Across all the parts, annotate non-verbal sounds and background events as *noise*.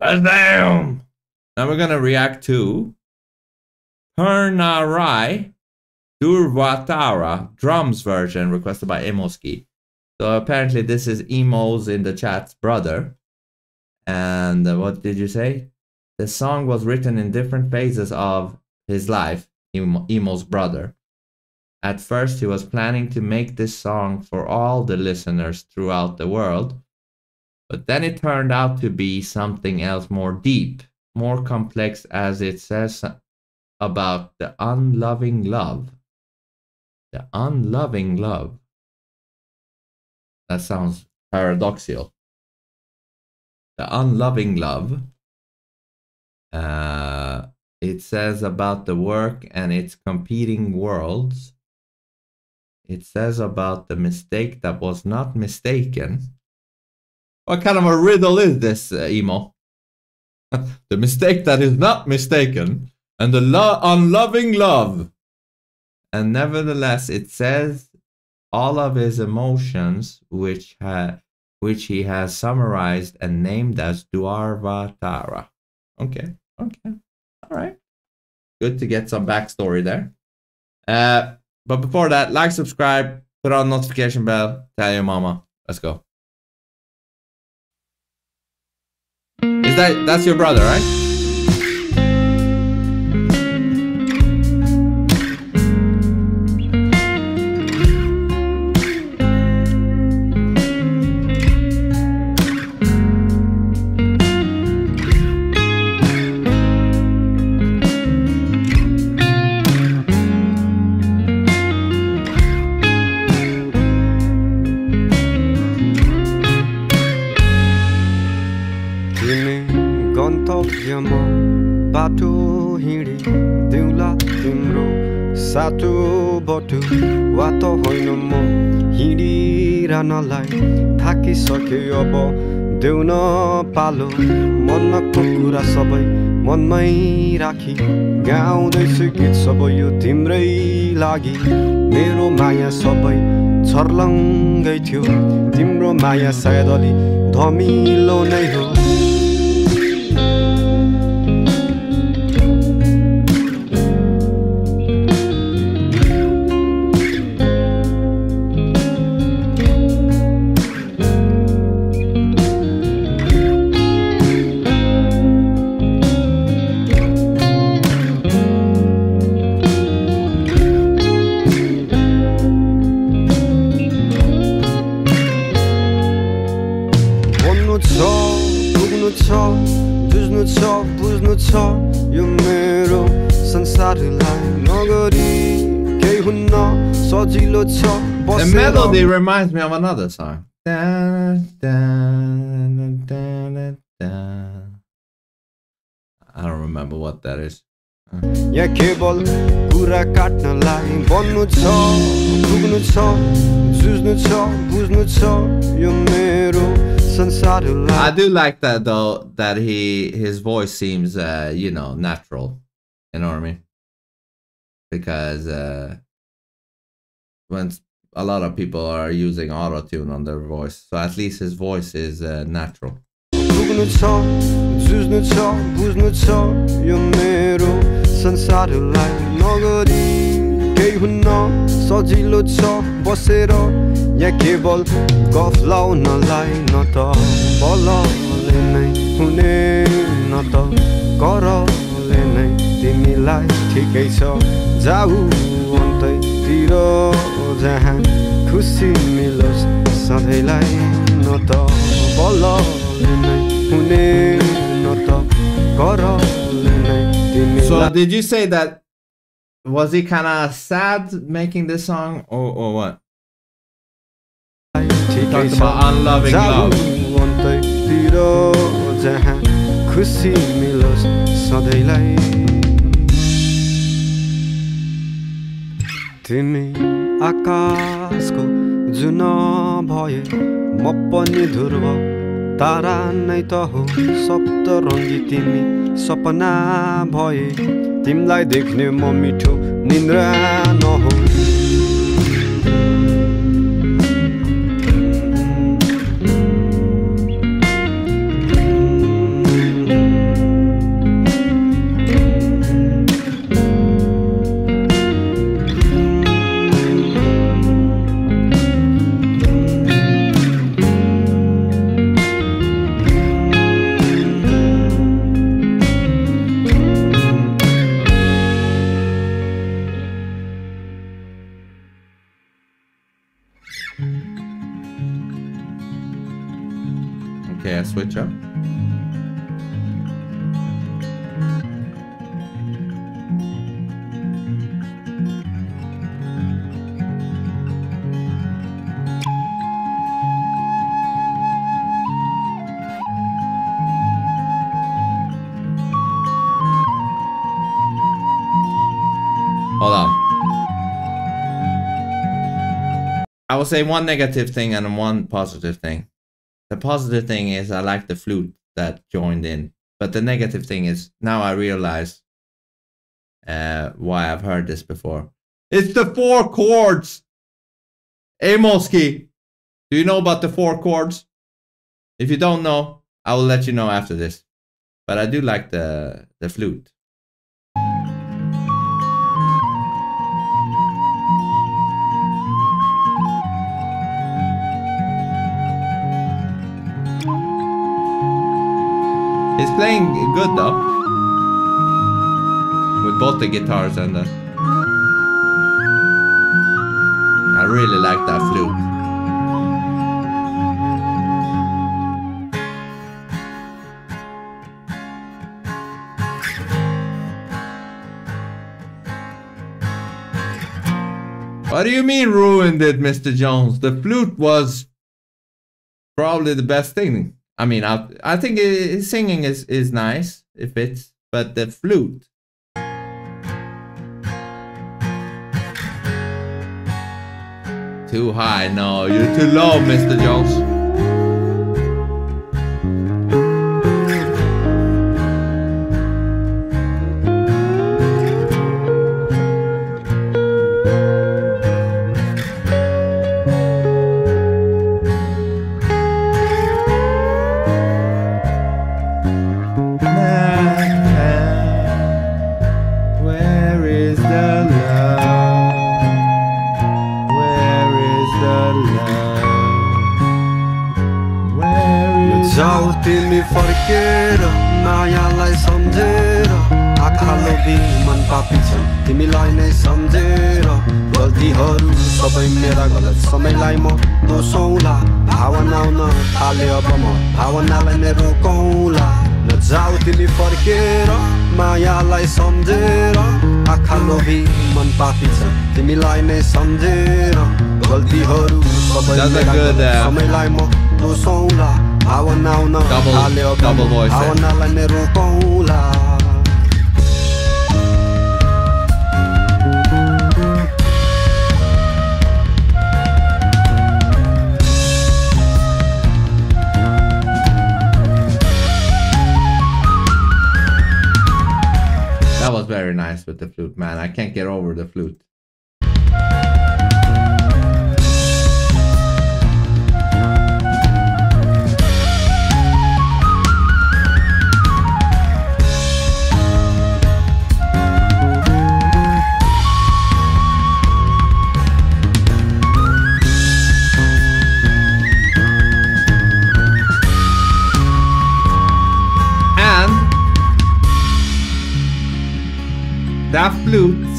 Damn! Now we're gonna react to Pernarai Durvatara drums version requested by Emoski. So apparently this is Emo's in the chat's brother. And what did you say? The song was written in different phases of his life, Emo, Emo's brother. At first, he was planning to make this song for all the listeners throughout the world, but then it turned out to be something else more deep, more complex, as it says about the unloving love. The unloving love. That sounds paradoxical. The unloving love. Uh, it says about the work and its competing worlds. It says about the mistake that was not mistaken. What kind of a riddle is this, uh, Emo? *laughs* the mistake that is not mistaken, and the lo- unloving love. And nevertheless, it says all of his emotions, which ha- which he has summarized and named as Dhurwa Tara. Okay, okay, all right. Good to get some backstory there. Uh, but before that, like, subscribe, put on notification bell, tell your mama. Let's go. Is that that's your brother, right? साटो बटु वा त होइन म हिँडिरहनलाई थाकिसके अब देउन पालो मनको कुरा सबै मनमै राखी गाउँदैछु गीत सबै यो तिम्रै लागि मेरो माया सबै छर्लङ्गै थियो तिम्रो माया सायद अलि धमिलो नै हो The melody reminds me of another song. I don't remember what that is. यहाँ केवल कुरा काट्नलाई बन्नु छ पुग्नु छ जुझ्नु छ बुझ्नु छ यो मेरो संसारलाई I do like that though that he his voice seems uh you know natural. You know what I mean? Because uh when a lot of people are using auto tune on their voice, so at least his voice is uh, natural. केही हुन्न सजिलो छ बसेर यहाँ केवल गफ लाउनलाई न त बलले नै हुने न त करले नै तिमीलाई ठिकै छ जाऊ अन्त्यतिर जहाँ खुसी मिलोस् सधैँलाई न त बलले नै हुने न त करले नै तिमीलाई So did you say that was he kind of sad making this song or, or what? He talked about unloving love. अन्त्यतिर जहाँ खुसी मिलोस् सधैँलाई तिमी आकाशको जुन भए म पनि ध्रुव तारा नै त हो सप्तरङ्गी तिमी सपना भए। तिमीलाई देख्ने म मिठो निन्द्रा नहो will say one negative thing and one positive thing. The positive thing is I like the flute that joined in, but the negative thing is now I realize uh, why I've heard this before. It's the four chords. Hey Moski, do you know about the four chords? If you don't know, I will let you know after this. But I do like the the flute. Playing good though. With both the guitars and the... I really like that flute. What do you mean ruined it, Mr. Jones? The flute was probably the best thing. I mean, I, I think his singing is, is nice, if it's, but the flute. Too high, no, you're too low, Mr. Jones. तिमीलाई नै सम्झेर गल्तीहरू सबै मेरा गलत समयलाई म दोसौला भावना आउन थाले अब म भावनालाई नै रोकौला। नजाऊ तिमी फर्केर मायालाई सम्झेर। आँखा लोभी मन पापी छ तिमीलाई नै सम्झेर। गल्तीहरू सबै uh, समयलाई म दोसौला भावना आउन थाले अब there. भावनालाई नै रोकौला। With the flute, man. I can't get over the flute.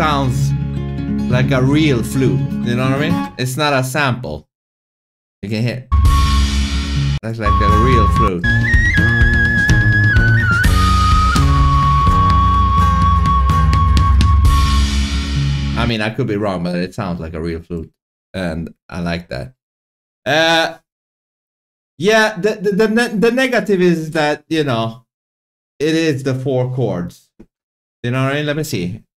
Sounds like a real flute. You know what I mean? It's not a sample. You can hear. That's like a real flute. I mean, I could be wrong, but it sounds like a real flute, and I like that. Uh, yeah. The the the, the negative is that you know, it is the four chords. You know what I mean? Let me see.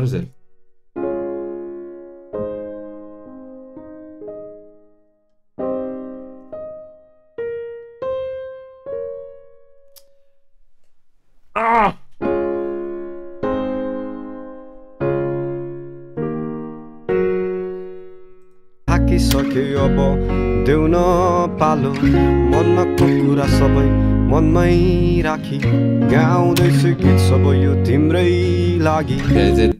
Is it? Ah! थाकिसक्यो अब देउन पालो मनको कुरा सबै मनमै राखी गाउँदैछु गीत सबै यो तिम्रै लागि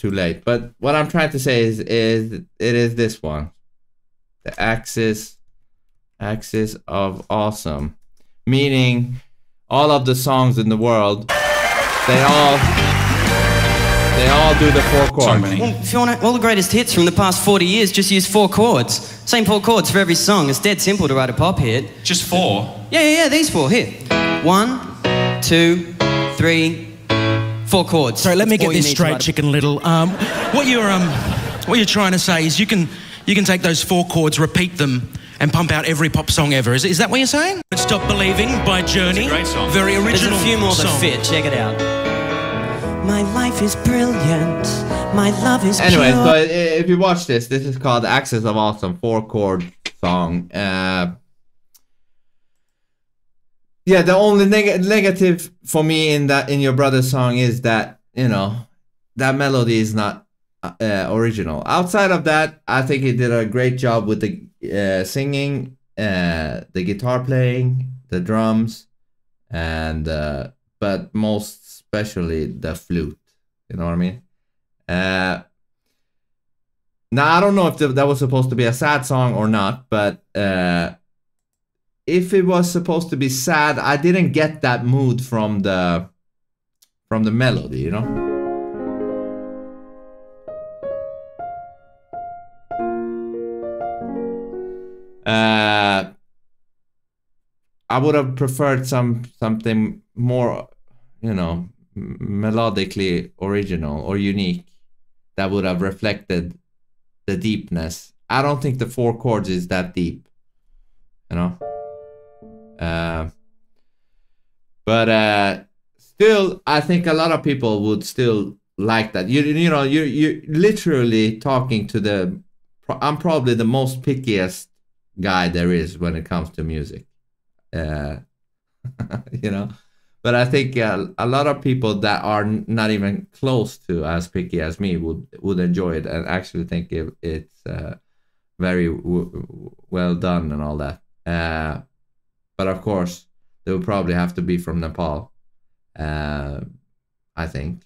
too late. But what I'm trying to say is is it is this one, the axis, axis of awesome, meaning all of the songs in the world, they all they all do the four chords. Well, if you want all the greatest hits from the past 40 years, just use four chords. Same four chords for every song. It's dead simple to write a pop hit. Just four. Yeah, yeah, yeah, these four. Here. One, two, three, four chords. Sorry, let me That's get this straight, Chicken Little. Um, what you're um, what you're trying to say is you can you can take those four chords, repeat them, and pump out every pop song ever. Is, is that what you're saying? Stop Believing by Journey. great song. Very original. There's original. a few more that fit. Check it out. My life is brilliant. My love is Anyway, pure. so if you watch this, this is called Axis of Awesome, four chord song. Uh, yeah, the only neg- negative for me in that in your brother's song is that you know that melody is not uh, uh, original. Outside of that, I think he did a great job with the uh, singing, uh, the guitar playing, the drums, and uh, but most especially the flute. You know what I mean? Uh, now I don't know if th- that was supposed to be a sad song or not, but if it was supposed to be sad, I didn't get that mood from the from the melody, you know. Uh, I would have preferred some something more, you know, melodically original or unique that would have reflected the deepness. I don't think the four chords is that deep, you know. Uh, but uh, still, I think a lot of people would still like that. You you know you you literally talking to the. I'm probably the most pickiest guy there is when it comes to music. Uh, *laughs* you know but I think uh, a lot of people that are not even close to as picky as me would would enjoy it and actually think it, it's uh, very well done and all that. But of course, they would probably have to be from Nepal, uh, I think,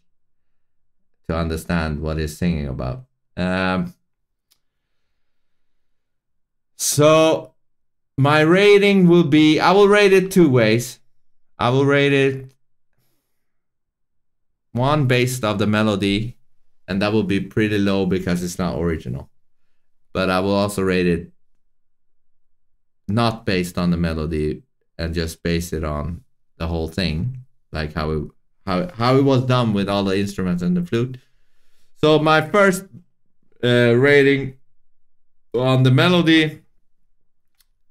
to understand what he's singing about. Um, so my rating will be I will rate it two ways. I will rate it one based off the melody, and that will be pretty low because it's not original. But I will also rate it not based on the melody and just base it on the whole thing, like how it how how it was done with all the instruments and the flute. So my first uh, rating on the melody,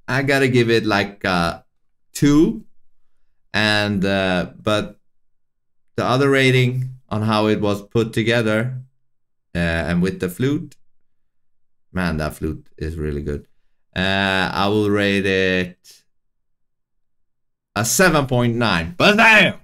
I gotta give it like uh, two and uh, but the other rating on how it was put together uh, and with the flute man that flute is really good uh, i will rate it a 7.9 but damn